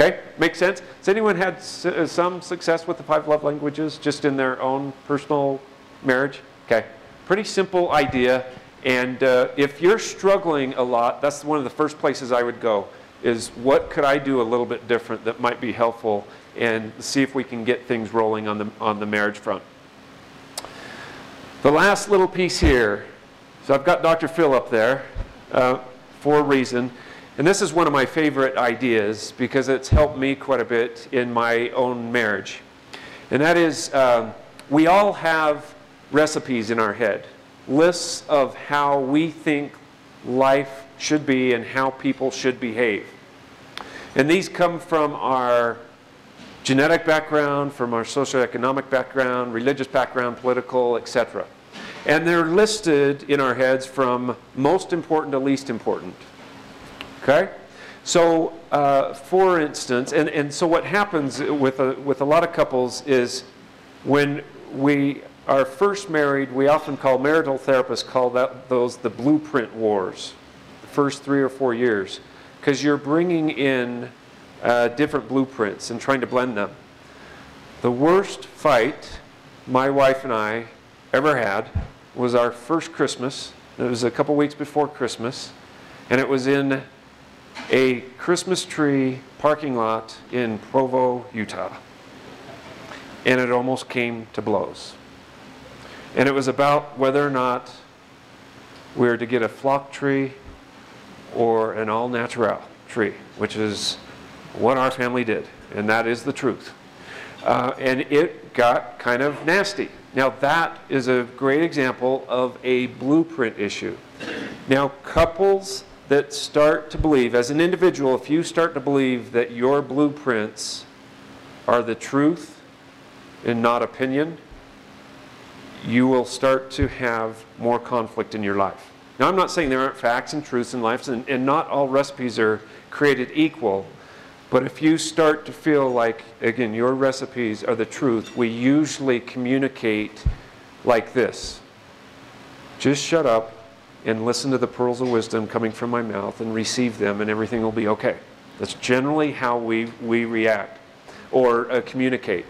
Okay, makes sense? Has anyone had uh, some success with the five love languages just in their own personal marriage? Okay, pretty simple idea. And uh, if you're struggling a lot, that's one of the first places I would go is what could I do a little bit different that might be helpful and see if we can get things rolling on the, on the marriage front. The last little piece here. So I've got Dr. Phil up there uh, for a reason. And this is one of my favorite ideas because it's helped me quite a bit in my own marriage. And that is um, we all have recipes in our head, lists of how we think life should be and how people should behave. And these come from our genetic background, from our socioeconomic background, religious background, political, etc. And they're listed in our heads from most important to least important. Okay? So, uh, for instance, and, and so what happens with a, with a lot of couples is when we are first married, we often call marital therapists call that, those the blueprint wars, the first three or four years, because you're bringing in uh, different blueprints and trying to blend them. The worst fight my wife and I ever had was our first Christmas. It was a couple weeks before Christmas, and it was in a Christmas tree parking lot in Provo, Utah. And it almost came to blows. And it was about whether or not we were to get a flock tree or an all natural tree, which is what our family did, and that is the truth. Uh, and it got kind of nasty. Now, that is a great example of a blueprint issue. Now, couples that start to believe, as an individual, if you start to believe that your blueprints are the truth and not opinion, you will start to have more conflict in your life. Now, I'm not saying there aren't facts and truths in life, and, and not all recipes are created equal. But if you start to feel like, again, your recipes are the truth, we usually communicate like this just shut up and listen to the pearls of wisdom coming from my mouth and receive them, and everything will be okay. That's generally how we, we react or uh, communicate.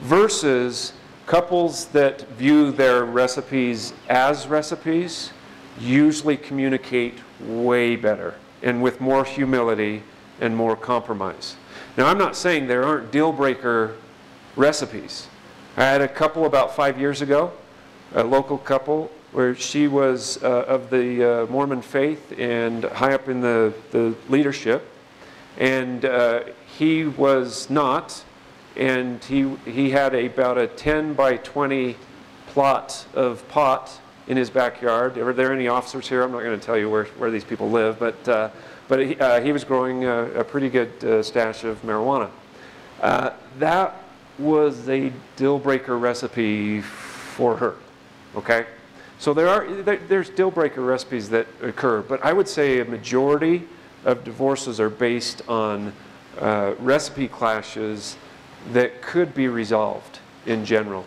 Versus couples that view their recipes as recipes usually communicate way better and with more humility and more compromise. Now, I'm not saying there aren't deal breaker recipes. I had a couple about five years ago, a local couple, where she was uh, of the uh, Mormon faith and high up in the, the leadership. and uh, he was not, and he, he had about a 10 by 20 plot of pot in his backyard. Are there any officers here? I'm not going to tell you where, where these people live, but, uh, but he, uh, he was growing a, a pretty good uh, stash of marijuana. That was a deal breaker recipe for her, okay? So there are, there, there's deal breaker recipes that occur, but I would say a majority of divorces are based on uh, recipe clashes that could be resolved in general,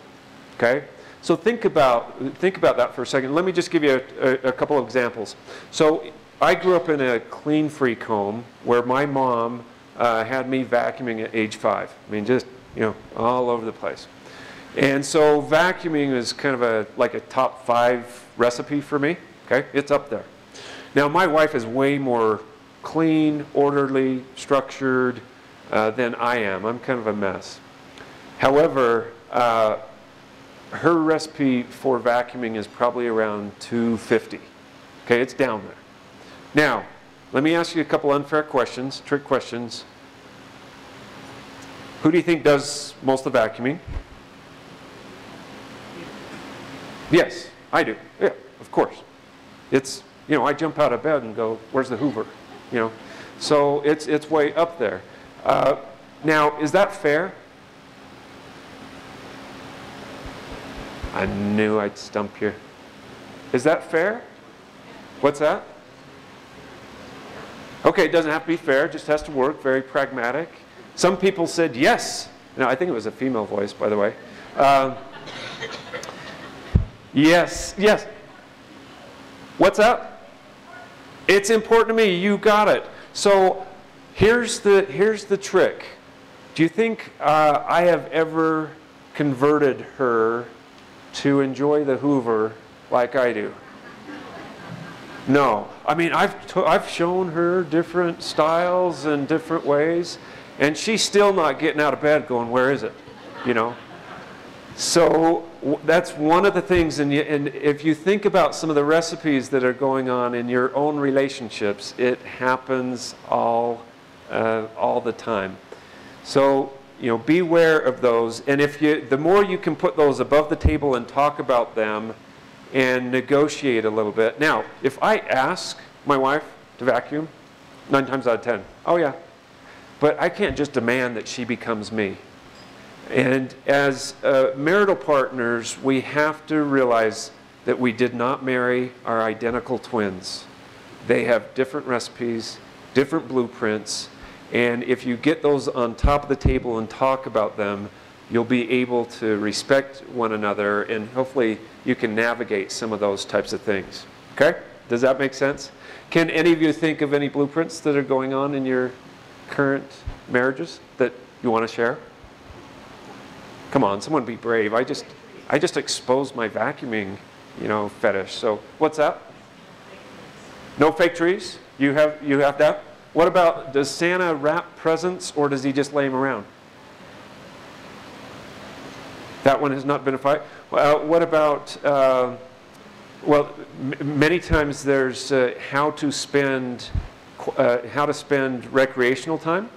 okay? So think about, think about that for a second. Let me just give you a, a, a couple of examples. So I grew up in a clean freak home where my mom uh, had me vacuuming at age five. I mean, just, you know, all over the place. And so vacuuming is kind of a, like a top five recipe for me, okay? It's up there. Now, my wife is way more clean, orderly, structured uh, than I am. I'm kind of a mess. However, uh, her recipe for vacuuming is probably around 250. Okay, it's down there. Now, let me ask you a couple unfair questions, trick questions. Who do you think does most of the vacuuming? Yes, I do. Yeah, of course. It's, you know, I jump out of bed and go, where's the Hoover? You know, so it's, it's way up there. Uh, now, is that fair? I knew I'd stump you. Is that fair? What's that? Okay, it doesn't have to be fair, it just has to work, very pragmatic. Some people said yes. No, I think it was a female voice, by the way. Um, yes, yes. What's up? It's important to me. You got it. So here's the, here's the trick. Do you think uh, I have ever converted her to enjoy the Hoover like I do? No. I mean, I've, I've shown her different styles and different ways, and she's still not getting out of bed going, Where is it? You know? So that's one of the things, and, and if you think about some of the recipes that are going on in your own relationships, it happens all, uh, all the time. So you know, beware of those. And if you, the more you can put those above the table and talk about them and negotiate a little bit. Now, if I ask my wife to vacuum, nine times out of ten, oh yeah. But I can't just demand that she becomes me. And as uh, marital partners, we have to realize that we did not marry our identical twins. They have different recipes, different blueprints, and if you get those on top of the table and talk about them, you'll be able to respect one another and hopefully you can navigate some of those types of things. Okay? Does that make sense? Can any of you think of any blueprints that are going on in your current marriages that you want to share? Come on, someone be brave. I just I just exposed my vacuuming, you know, fetish. So, what's that? No fake trees? You have you have that? What about, does Santa wrap presents or does he just lay them around? That one has not been a fight. Uh, what about, uh, well, many times there's uh, how to spend, uh, how to spend recreational time.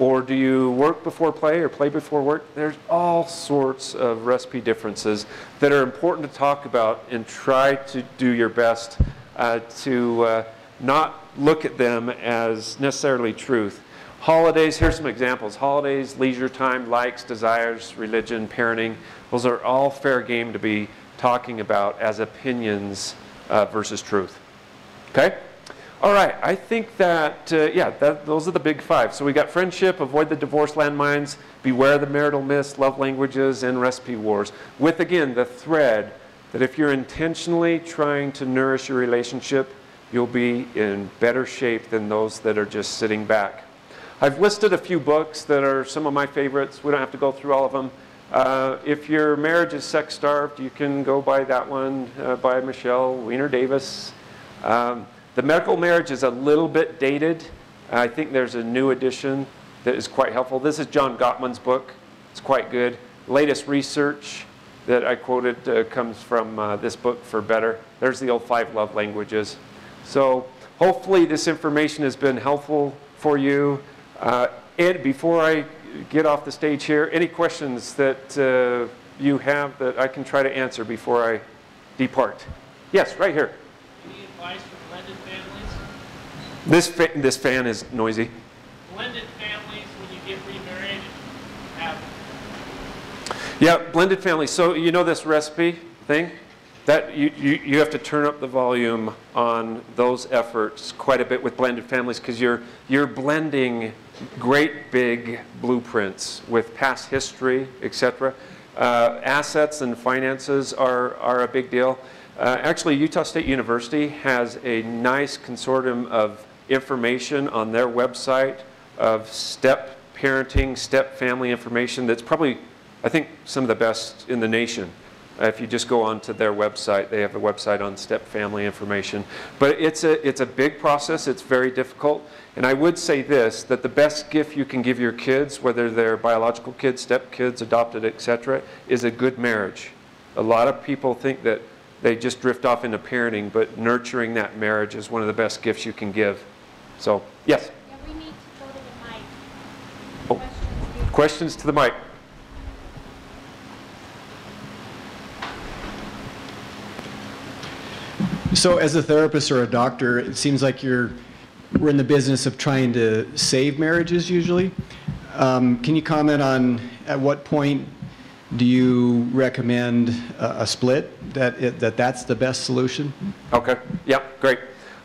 Or do you work before play or play before work? There's all sorts of recipe differences that are important to talk about and try to do your best uh, to uh, not look at them as necessarily truth. Holidays, here's some examples. Holidays, leisure time, likes, desires, religion, parenting, those are all fair game to be talking about as opinions uh, versus truth. Okay? All right, I think that, uh, yeah, that, those are the big five. So we got friendship, avoid the divorce landmines, beware the marital myths, love languages, and recipe wars. With, again, the thread that if you're intentionally trying to nourish your relationship, you'll be in better shape than those that are just sitting back. I've listed a few books that are some of my favorites. We don't have to go through all of them. Uh, if your marriage is sex starved, you can go buy that one uh, by Michele Weiner Davis. Um, the medical marriage is a little bit dated. I think there's a new edition that is quite helpful. This is John Gottman's book. It's quite good. Latest research that I quoted uh, comes from uh, this book for better. There's the old five love languages. So hopefully this information has been helpful for you. Uh, before I get off the stage here, any questions that uh, you have that I can try to answer before I depart? Yes, right here. This, fa- this fan is noisy. Blended families, when you get remarried, have Yeah, blended family. So you know this recipe thing? That you, you, you have to turn up the volume on those efforts quite a bit with blended families because you're, you're blending great big blueprints with past history, etc. Uh, assets and finances are, are a big deal. Uh, actually, Utah State University has a nice consortium of information on their website of step parenting, step family information that's probably I think some of the best in the nation. If you just go onto their website, they have a website on step family information. But it's a, it's a big process, it's very difficult. And I would say this, that the best gift you can give your kids, whether they're biological kids, step kids, adopted, etc., is a good marriage. A lot of people think that they just drift off into parenting, but nurturing that marriage is one of the best gifts you can give. So, yes, Yeah, we need to go to the mic. Oh. Questions, questions to the mic? So, as a therapist or a doctor, it seems like you're we're in the business of trying to save marriages. Usually, um, can you comment on at what point do you recommend a, a split? That it, that that's the best solution? Okay, yep, great.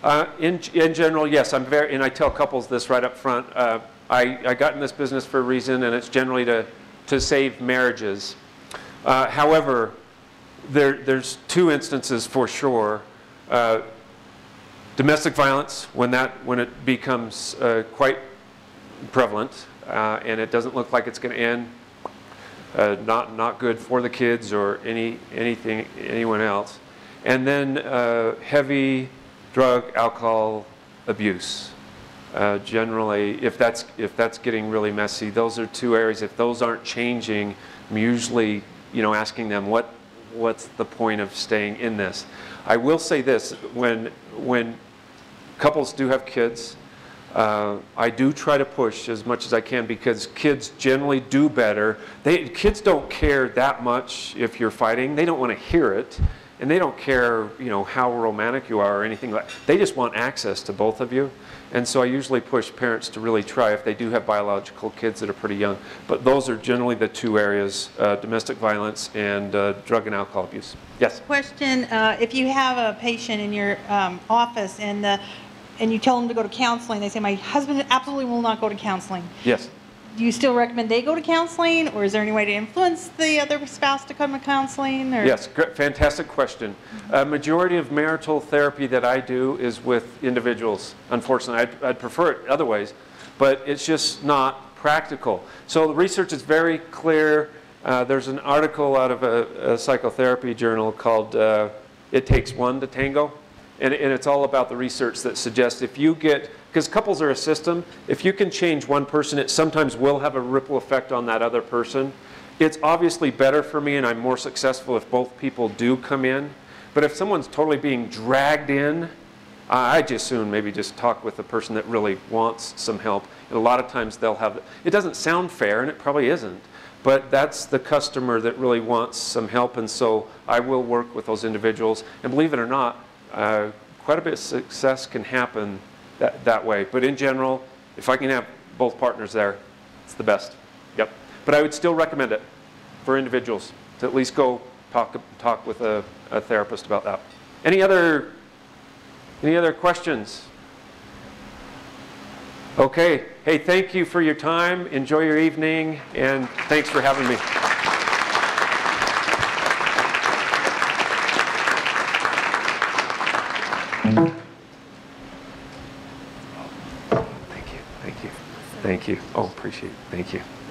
Uh, In, in general, yes, I'm very, and I tell couples this right up front. uh, I, I got in this business for a reason, and it's generally to, to save marriages. Uh, However, there, there's two instances for sure. Uh, Domestic violence, when that, when it becomes uh, quite prevalent, and it doesn't look like it's going to end, uh, not not good for the kids or any anything anyone else. And then uh, heavy drug alcohol abuse. Uh, generally, if that's if that's getting really messy, those are two areas. If those aren't changing, I'm usually you know asking them what what's the point of staying in this. I will say this: when when couples do have kids, uh, I do try to push as much as I can because kids generally do better. They, kids don't care that much if you're fighting. They don't want to hear it, and they don't care, you know, how romantic you are or anything like. They just want access to both of you, and so I usually push parents to really try if they do have biological kids that are pretty young. But those are generally the two areas: uh, domestic violence and uh, drug and alcohol abuse. Yes. Question, uh, if you have a patient in your um, office and the, and you tell them to go to counseling, they say, my husband absolutely will not go to counseling. Yes. Do you still recommend they go to counseling, or is there any way to influence the other spouse to come to counseling? or- Yes, fantastic question. A majority of marital therapy that I do is with individuals. Unfortunately, I'd, I'd prefer it other ways, but it's just not practical. So the research is very clear. Uh, there's an article out of a, a psychotherapy journal called uh, "It Takes One to Tango," and, and it's all about the research that suggests if you get because couples are a system. If you can change one person, it sometimes will have a ripple effect on that other person. It's obviously better for me, and I'm more successful if both people do come in. But if someone's totally being dragged in, I just soon maybe just talk with the person that really wants some help. And a lot of times they'll have, it doesn't sound fair, and it probably isn't, but that's the customer that really wants some help. And so I will work with those individuals. And believe it or not, uh, quite a bit of success can happen that, that way. But in general, if I can have both partners there, it's the best. Yep. But I would still recommend it for individuals to at least go talk, talk with a, a therapist about that. Any other, any other questions? Okay. Hey, thank you for your time. Enjoy your evening, and thanks for having me. Thank you. Oh, appreciate it. Thank you.